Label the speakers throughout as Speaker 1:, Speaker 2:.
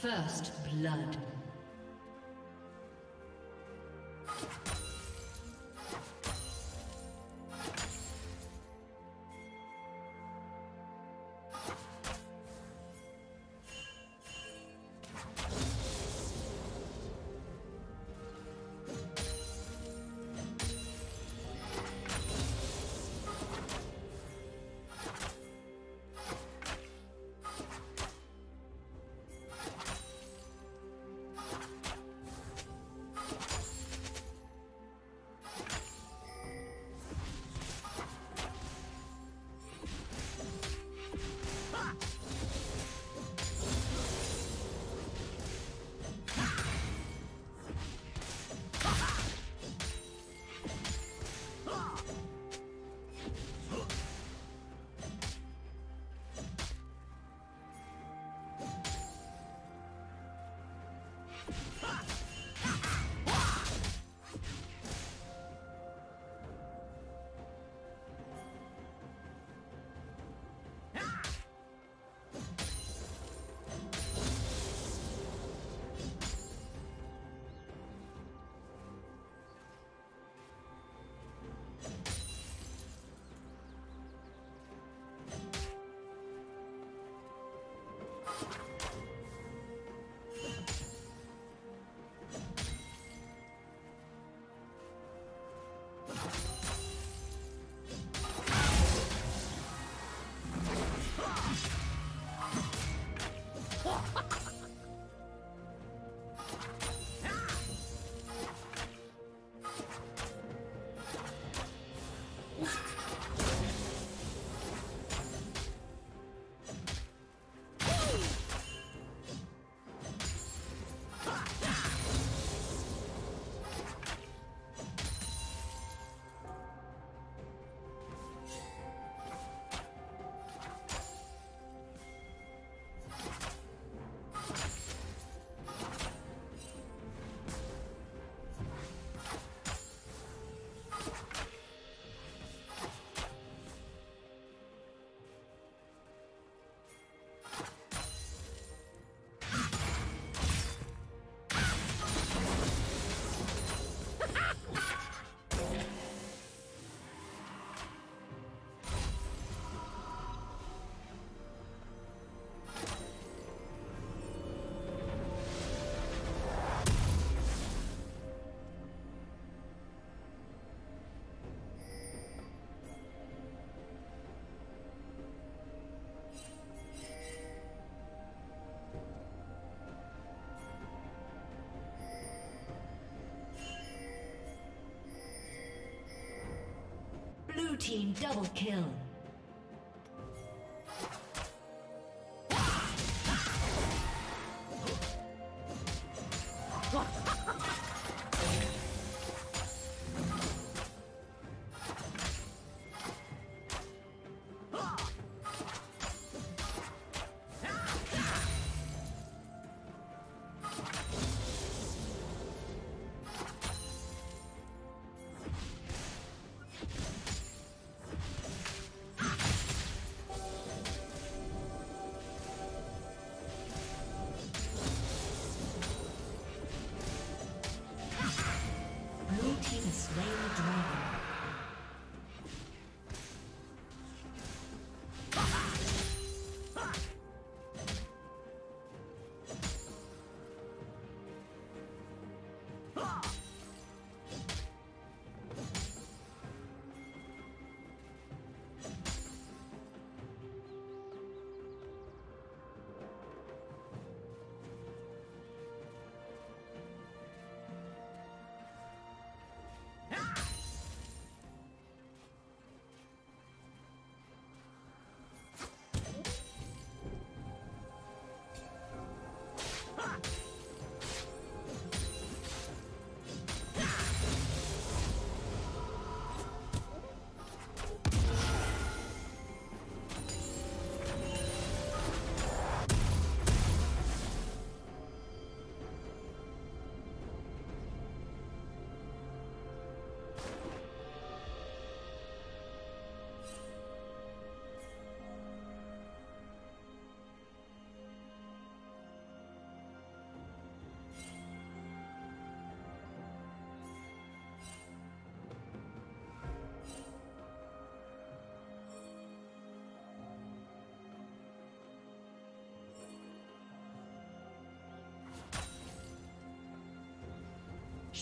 Speaker 1: First blood. Team double kill.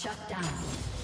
Speaker 1: Shut down.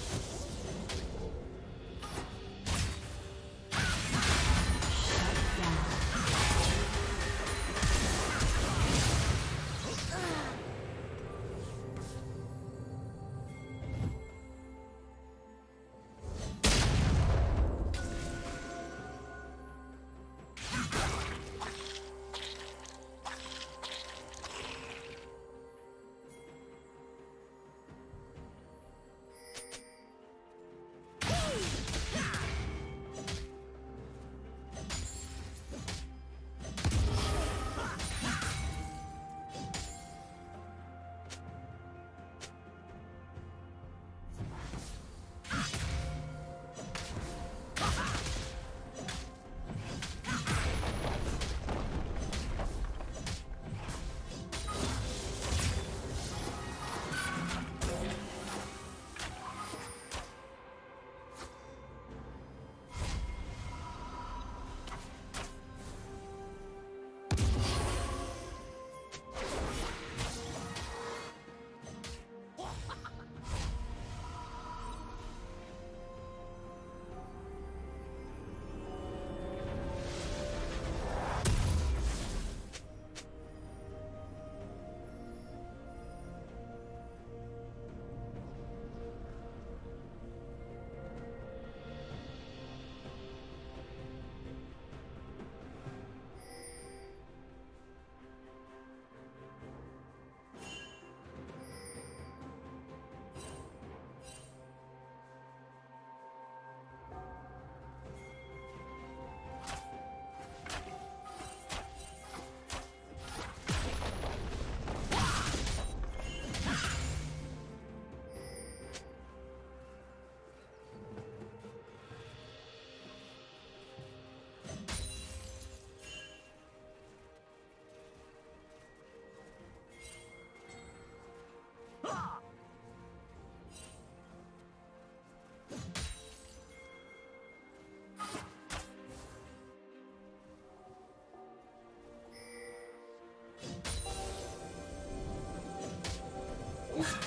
Speaker 1: Dragon.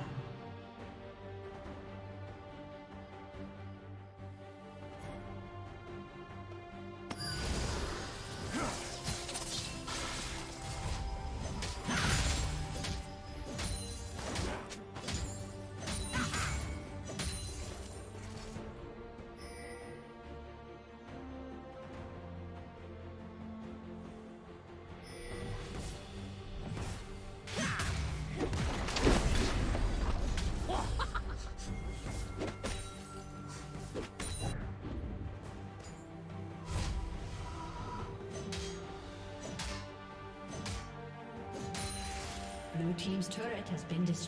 Speaker 1: Turret has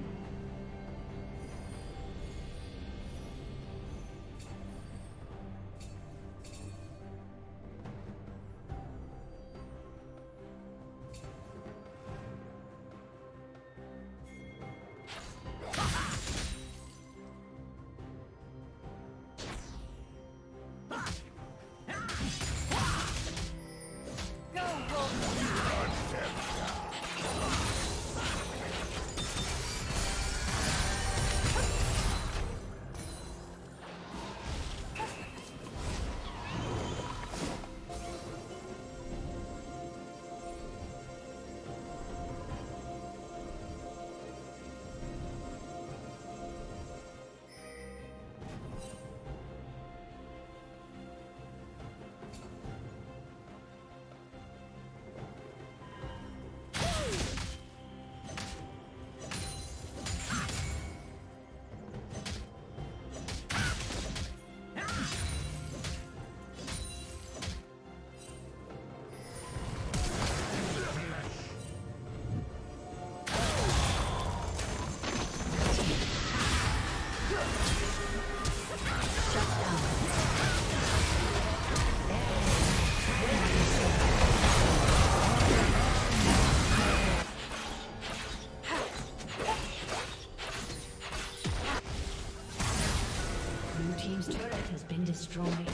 Speaker 1: Destroyed.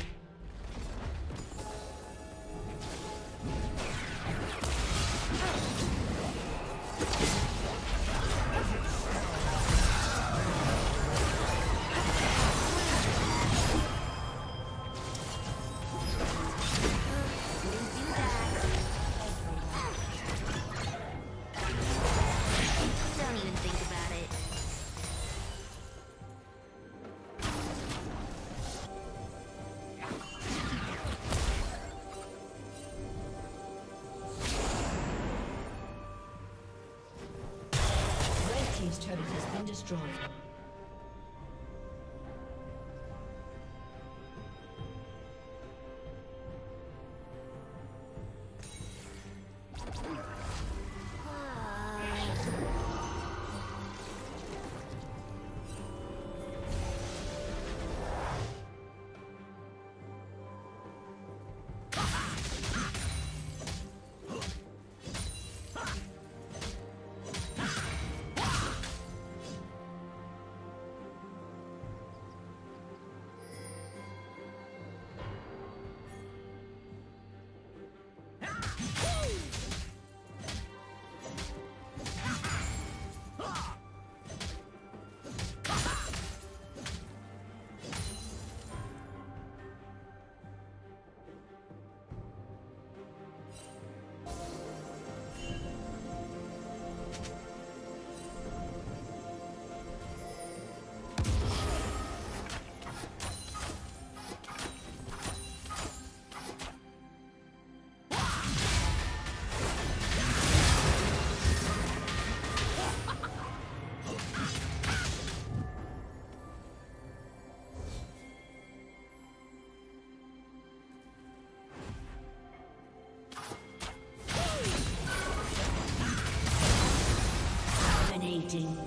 Speaker 1: Destroyed. Dominating.